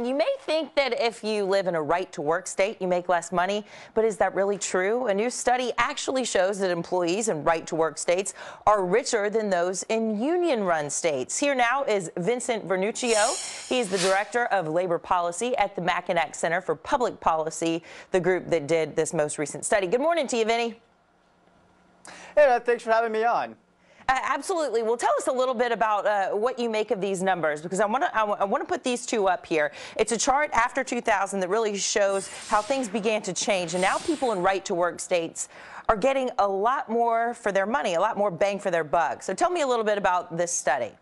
You may think that if you live in a right to work state, you make less money, but is that really true? A new study actually shows that employees in right to work states are richer than those in union run states. Here now is Vincent Vernuccio. He's the director of labor policy at the Mackinac Center for Public Policy, the group that did this most recent study. Good morning to you, Vinnie. Hey, thanks for having me on. Absolutely. Well, tell us a little bit about uh, what you make of these numbers because I want to I want to put these two up here. It's a chart after 2000 that really shows how things began to change, and now people in right to work states are getting a lot more for their money, a lot more bang for their buck. So tell me a little bit about this study.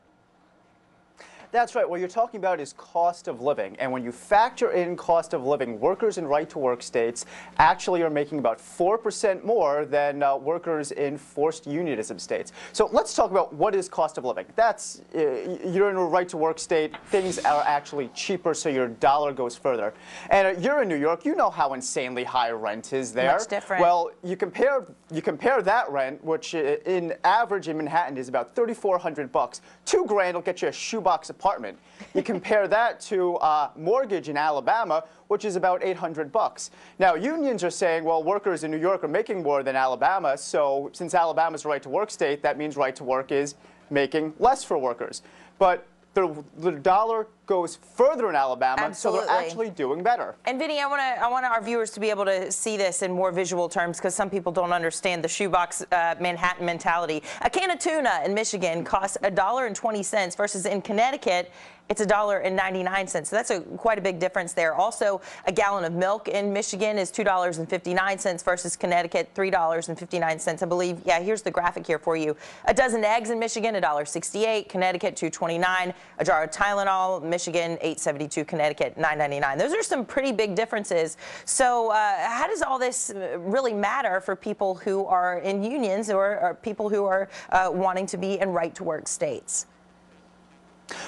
That's right. What you're talking about is cost of living. And when you factor in cost of living, workers in right to work states actually are making about 4% more than uh, workers in forced unionism states. So let's talk about what is cost of living. That's, uh, you're in a right to work state, things are actually cheaper, so your dollar goes further. And uh, you're in New York, you know how insanely high rent is there. Much different. Well, you compare, you compare that rent, which uh, in average in Manhattan is about 3,400 bucks. Two grand will get you a shoebox apartment. You compare that to uh, mortgage in Alabama, which is about 800 bucks. Now, unions are saying, well, workers in New York are making more than Alabama, so since Alabama's a right-to-work state, that means right-to-work is making less for workers. But the, the dollar goes further in Alabama, Absolutely. so they're actually doing better. And Vinnie, I want to I want our viewers to be able to see this in more visual terms because some people don't understand the shoebox uh, Manhattan mentality. A can of tuna in Michigan costs a dollar and twenty cents versus in Connecticut it's a dollar and 99 cents. So that's a quite a big difference there. Also, a gallon of milk in Michigan is $2.59 versus Connecticut $3.59. I believe. Yeah, here's the graphic here for you. A dozen eggs in Michigan $1.68, Connecticut 2.29. A jar of Tylenol, Michigan 8.72, Connecticut 9.99. Those are some pretty big differences. So uh, how does all this really matter for people who are in unions or, or people who are uh, wanting to be in right to work states?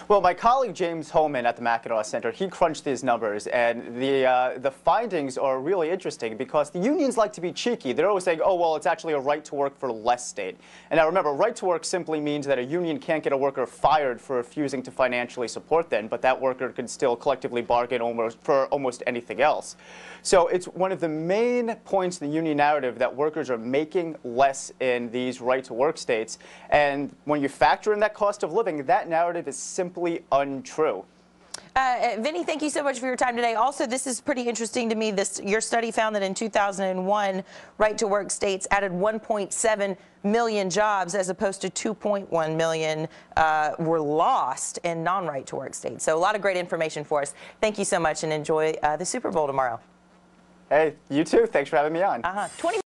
Well, my colleague James Hohman at the Mackinac Center, he crunched these numbers, and the, uh, the findings are really interesting because the unions like to be cheeky. They're always saying, oh, well, it's actually a right to work for less state. And now remember, right to work simply means that a union can't get a worker fired for refusing to financially support them, but that worker can still collectively bargain almost for almost anything else. So it's one of the main points in the union narrative that workers are making less in these right to work states. And when you factor in that cost of living, that narrative is simply untrue. Uh, Vinnie, thank you so much for your time today. Also, this is pretty interesting to me. This Your study found that in 2001, right-to-work states added 1.7 million jobs as opposed to 2.1 million uh, were lost in non-right-to-work states. So a lot of great information for us. Thank you so much and enjoy uh, the Super Bowl tomorrow. Hey, you too. Thanks for having me on. Uh -huh. 20